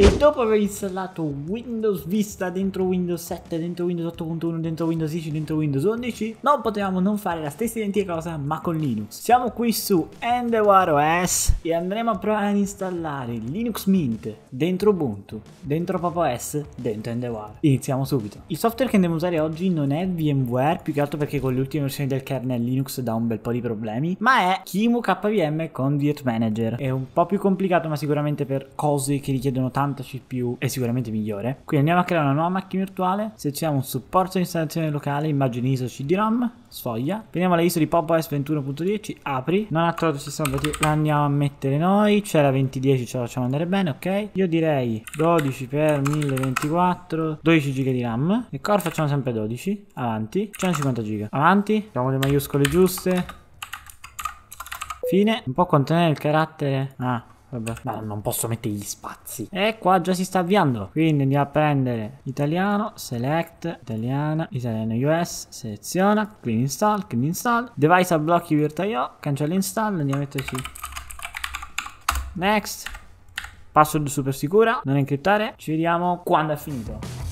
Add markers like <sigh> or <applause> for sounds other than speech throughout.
E dopo aver installato Windows Vista dentro Windows 7, dentro Windows 8.1, dentro Windows 10, dentro Windows 11, non potevamo non fare la stessa identica cosa ma con Linux. Siamo qui su Endeavor OS e andremo a provare ad installare Linux Mint dentro Ubuntu, dentro Pop OS, dentro Endeavor. Iniziamo subito. Il software che andiamo a usare oggi non è VMware, più che altro perché con le ultime versioni del kernel Linux dà un bel po' di problemi, ma è Kimu KVM con Virt Manager. È un po' più complicato ma sicuramente per cose che richiedono tanto tanta CPU è sicuramente migliore. Quindi andiamo a creare una nuova macchina virtuale, selezioniamo un supporto di installazione locale, immagine ISO CD-ROM, sfoglia, prendiamo la ISO di PopOS 21.10, apri, non ha trovato il sistema operativo, la andiamo a mettere noi, c'era 2010, ce la facciamo andare bene, ok? Io direi 12 per 1024, 12 GB di RAM, e core facciamo sempre 12, avanti, 150 GB, avanti, abbiamo le maiuscole giuste, fine, un po' contenere il carattere, ah, Vabbè, ma non posso mettere gli spazi. E qua già si sta avviando. Quindi andiamo a prendere italiano, select, italiana, italiano US, seleziona, clean install, clean install. Device a blocchi virtual.io, cancella install, andiamo a metterci next. Password super sicura, non incriptare. Ci vediamo quando è finito.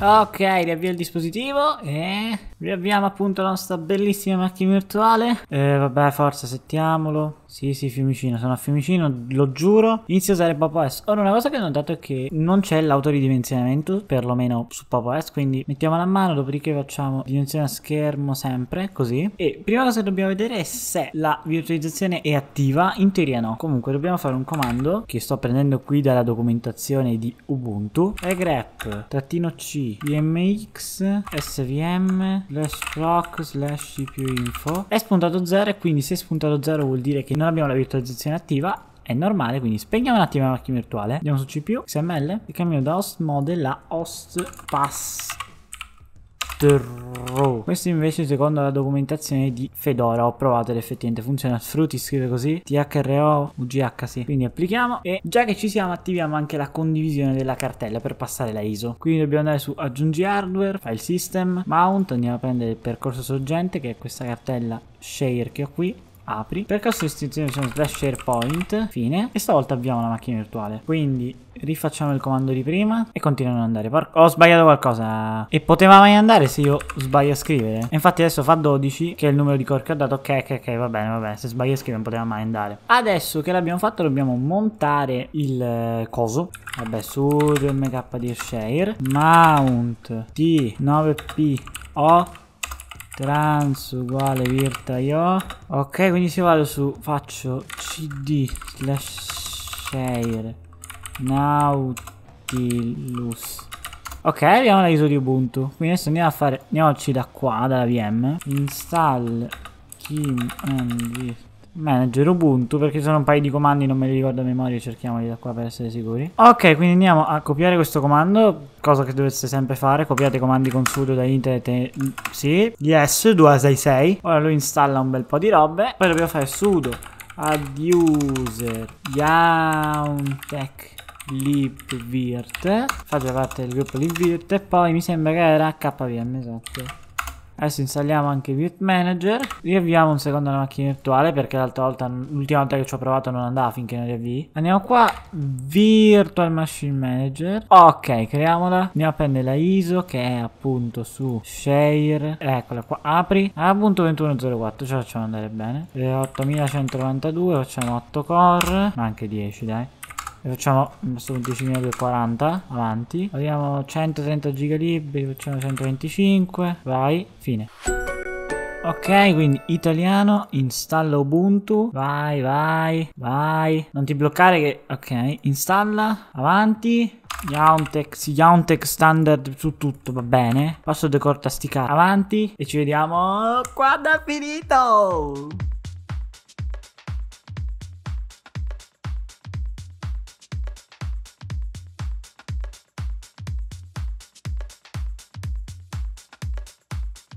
Ok, riavvio il dispositivo e riavviamo appunto la nostra bellissima macchina virtuale. E vabbè, forza, settiamolo. Sì, sì, Fiumicino, sono a Fiumicino, lo giuro. Inizio a usare PopOS. Ora, una cosa che ho notato è che non c'è l'autoridimensionamento, perlomeno su PopOS, quindi mettiamola a mano, dopodiché facciamo dimensione a schermo sempre, così. E prima cosa che dobbiamo vedere è se la virtualizzazione è attiva, in teoria no. Comunque dobbiamo fare un comando che sto prendendo qui dalla documentazione di Ubuntu. grep, trattino C, vmx, svm, slash proc, slash cpu info. È spuntato 0 e quindi se è spuntato 0 vuol dire che non abbiamo la virtualizzazione attiva è normale, quindi spegniamo un attimo la macchina virtuale, andiamo su CPU, XML e cambiamo da host mode a host pass questo invece secondo la documentazione di Fedora ho provato ed effettivamente funziona. Fruity scrive così THRO UGH sì. Quindi applichiamo e già che ci siamo attiviamo anche la condivisione della cartella per passare la ISO. Quindi dobbiamo andare su aggiungi hardware file system mount andiamo a prendere il percorso sorgente che è questa cartella share che ho qui apri. Percorso di istituzione slash sharepoint. Fine. E stavolta avviamo la macchina virtuale. Quindi rifacciamo il comando di prima e continuano ad andare. Porco, ho sbagliato qualcosa. E poteva mai andare se io sbaglio a scrivere? Infatti adesso fa 12 che è il numero di core che ho dato. Ok ok ok va bene va bene. Se sbaglio a scrivere non poteva mai andare. Adesso che l'abbiamo fatto dobbiamo montare il eh, coso. Vabbè sudo mkdir share. Mount d 9p o trans uguale virta.io ok quindi se vado su faccio cd slash share nautilus. Ok abbiamo la ISO di ubuntu. Quindi adesso andiamo a fare andiamoci da qua dalla vm install kim and Manager Ubuntu perché sono un paio di comandi non me li ricordo a memoria cerchiamoli da qua per essere sicuri. Ok quindi andiamo a copiare questo comando cosa che dovreste sempre fare copiate comandi con sudo da internet e... sì yes 266 ora lui installa un bel po' di robe poi dobbiamo fare sudo add user yauntech libvirt. Faccio parte del gruppo libvirt e poi mi sembra che era hvm esatto Adesso installiamo anche Virt Manager. Riavviamo un secondo la macchina virtuale perché l'altra volta, l'ultima volta che ci ho provato non andava finché non riavvii. Andiamo qua, Virtual Machine Manager. Ok, creiamola. Andiamo a prendere la ISO che è appunto su Share. Eccola qua, apri. Appunto 2104, ce la facciamo andare bene. 8192, facciamo 8 core, ma anche 10 dai e facciamo sono 10.240 avanti. Abbiamo 130 giga liberi facciamo 125 vai fine. Ok, quindi italiano, installa Ubuntu, vai, vai, vai, non ti bloccare che, ok, installa, avanti, Yauntech, sì, Yauntech standard su tutto, va bene, passo decorta stica avanti e ci vediamo quando è finito!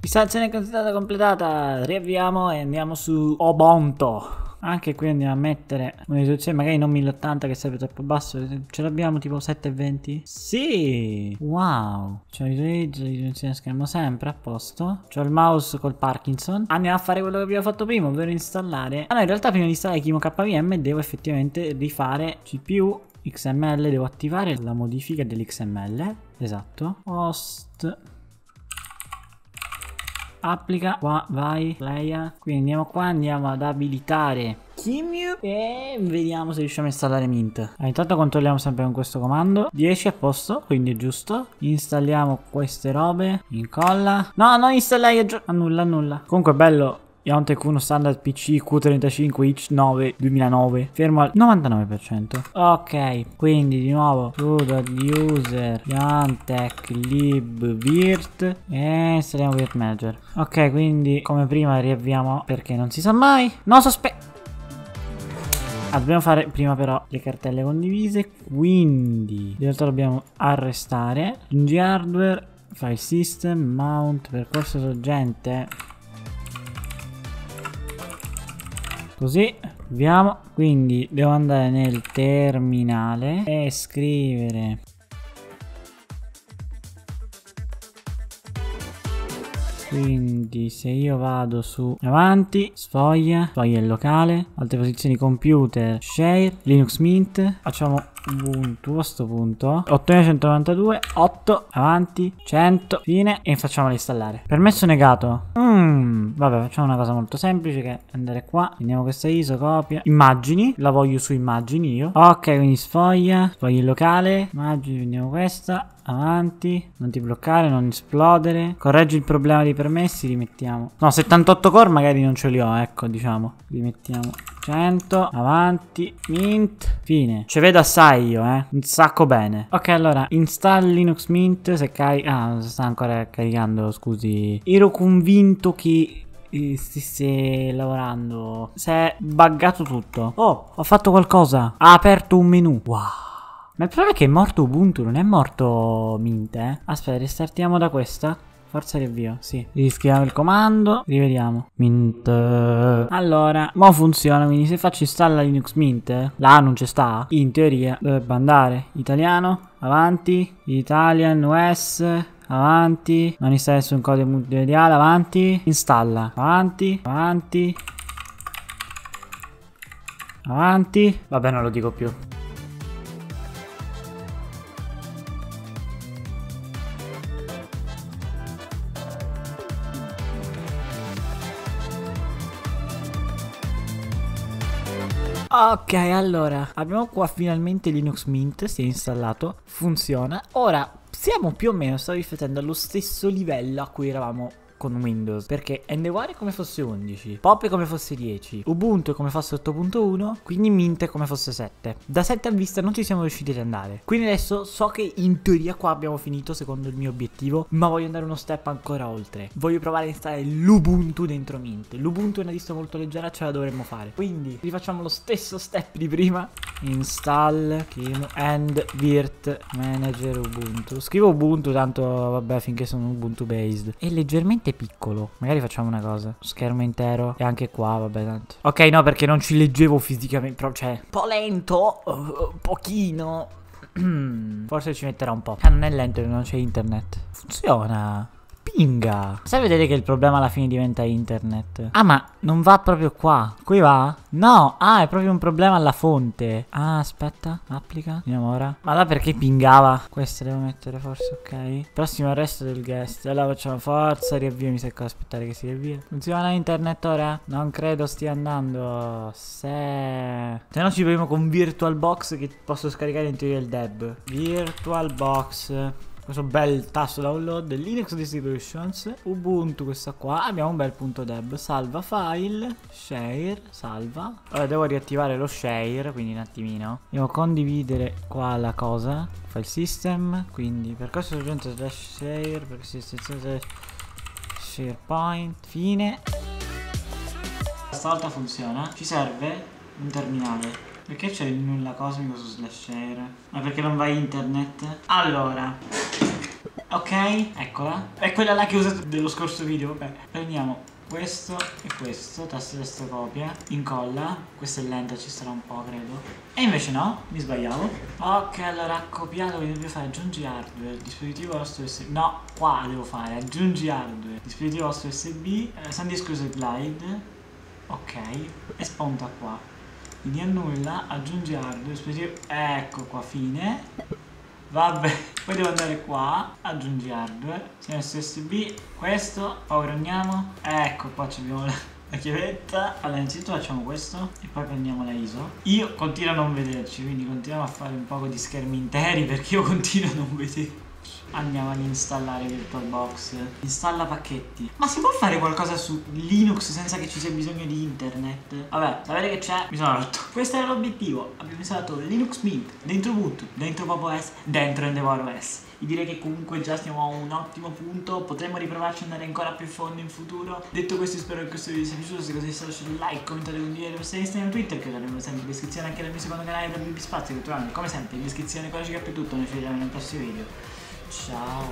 Installazione considerata completata, riavviamo e andiamo su Obonto. Anche qui andiamo a mettere una risoluzione magari non 1080 che sarebbe troppo basso. Ce l'abbiamo tipo 720? Sì! Wow! C'ho il range, risoluzione schermo sempre a posto. C'ho il mouse col Parkinson. Andiamo a fare quello che abbiamo fatto prima, ovvero installare. Allora, in realtà prima di installare Kimo KVM devo effettivamente rifare CPU XML, devo attivare la modifica dell'XML. Esatto. Host applica qua vai playa quindi andiamo qua andiamo ad abilitare Kimio e vediamo se riusciamo a installare Mint. Allora, intanto controlliamo sempre con questo comando. 10 a posto quindi è giusto. Installiamo queste robe. Incolla. No non installare annulla annulla comunque bello Iontek 1 standard PC Q35 H9 2009 fermo al 99% ok quindi di nuovo sudo user Iontek lib virt e installiamo virt manager. Ok quindi come prima riavviamo perché non si sa mai. No sospetto Ah, dobbiamo fare prima però le cartelle condivise, quindi in realtà dobbiamo arrestare, ng hardware, file system, mount, percorso sorgente, Così, vediamo. Quindi devo andare nel terminale e scrivere quindi se io vado su avanti sfoglia sfoglia il locale altre posizioni computer share linux mint facciamo ubuntu a sto punto 8192 8 avanti 100 fine e facciamo installare. Permesso negato. Mm, vabbè facciamo una cosa molto semplice che andare qua prendiamo questa iso copia immagini la voglio su immagini io. Ok quindi sfoglia sfoglia il locale immagini prendiamo questa avanti non ti bloccare non esplodere. Correggi il problema dei permessi rimettiamo no 78 core magari non ce li ho ecco diciamo. Rimettiamo 100 avanti mint fine. Ci vedo assai io eh. Un sacco bene. Ok allora install linux mint se carica ah sta ancora caricando scusi. Ero convinto che eh, stesse lavorando. Si è buggato tutto. Oh ho fatto qualcosa. Ha aperto un menu. Wow. Ma il problema è che è morto Ubuntu, non è morto Mint, eh. Aspetta, restartiamo da questa. Forza riavvio, sì. Riscriviamo il comando, rivediamo. Mint. Allora, mo funziona, quindi se faccio installa Linux Mint, là non ci sta, in teoria dovrebbe andare. Italiano, avanti, Italian OS, avanti, non installa nessun codice multimediale, avanti, installa, avanti, avanti, avanti, vabbè non lo dico più. Ok, allora, abbiamo qua finalmente Linux Mint, si è installato, funziona. Ora, siamo più o meno, sto riflettendo, allo stesso livello a cui eravamo con Windows perché Endeavor è come fosse 11 Pop è come fosse 10 Ubuntu è come fosse 8.1 quindi Mint è come fosse 7 da 7 a vista non ci siamo riusciti ad andare. Quindi adesso so che in teoria qua abbiamo finito secondo il mio obiettivo ma voglio andare uno step ancora oltre. Voglio provare a installare l'Ubuntu dentro Mint. l'Ubuntu è una distro molto leggera ce la dovremmo fare. Quindi rifacciamo lo stesso step di prima. Install and virt manager Ubuntu. Scrivo Ubuntu tanto vabbè finché sono Ubuntu based è leggermente veramente piccolo. Magari facciamo una cosa. Schermo intero. E anche qua, vabbè, tanto. Ok, no, perché non ci leggevo fisicamente. Però, cioè, un po' lento. Uh, pochino. <clears throat> Forse ci metterà un po'. Ah, non è lento, non c'è internet. Funziona pinga. Sai vedere che il problema alla fine diventa internet? Ah, ma non va proprio qua. Qui va? No, ah, è proprio un problema alla fonte. Ah, aspetta, applica. Andiamo ora. Ma là perché pingava? Queste devo mettere forse, ok. Prossimo arresto del guest. Allora facciamo forza, riavvio. Mi secco aspettare che si riavvia. Funziona internet ora? Non credo stia andando. Se... Se no ci proviamo con VirtualBox che posso scaricare in teoria il deb. VirtualBox questo bel tasto download Linux Distributions Ubuntu questa qua. Abbiamo un bel punto deb. Salva file share salva. Ora devo riattivare lo share quindi un attimino. Devo condividere qua la cosa file system quindi percorso sorgente slash share percorso slash sharepoint fine. Stavolta funziona. Ci serve un terminale. Perché c'è il nulla cosmico su slash share? Ma perché non va internet? Allora Ok, eccola. È quella là che ho usato dello scorso video, vabbè. Prendiamo questo e questo, tasto destro copia, incolla, questo è lento, ci sarà un po' credo. E invece no, mi sbagliavo. Ok, allora copiato, quindi devo fare aggiungi hardware, dispositivo vostro USB, no, qua devo fare aggiungi hardware, dispositivo vostro USB, eh, SanDisk User Glide, ok, e spunta qua. Quindi annulla, aggiungi hardware, dispositivo, ecco qua, fine. Vabbè, <laughs> poi devo andare qua, aggiungi hardware, CNS USB, questo, prendiamo, ecco qua abbiamo la, la chiavetta. Allora innanzitutto facciamo questo e poi prendiamo la ISO. Io continuo a non vederci, quindi continuiamo a fare un po' di schermi interi perché io continuo a non vederci. Andiamo ad installare VirtualBox. Installa pacchetti. Ma si può fare qualcosa su Linux senza che ci sia bisogno di internet? Vabbè, sapete che c'è? Mi sono rotto. Questo era l'obiettivo. Abbiamo installato Linux Mint, dentro Ubuntu, dentro Pop OS, dentro Endeavor OS. Io direi che comunque già stiamo a un ottimo punto. Potremmo riprovarci ad andare ancora più in fondo in futuro. Detto questo, spero che questo video vi sia piaciuto. Se così è stato lasciate un like, commentate, condividete su Instagram e Twitter. Che avremo sempre in descrizione anche del mio secondo canale BB Spazio. Che trovate come sempre in descrizione codice che più tutto. Noi ci vediamo nel prossimo video. Ciao.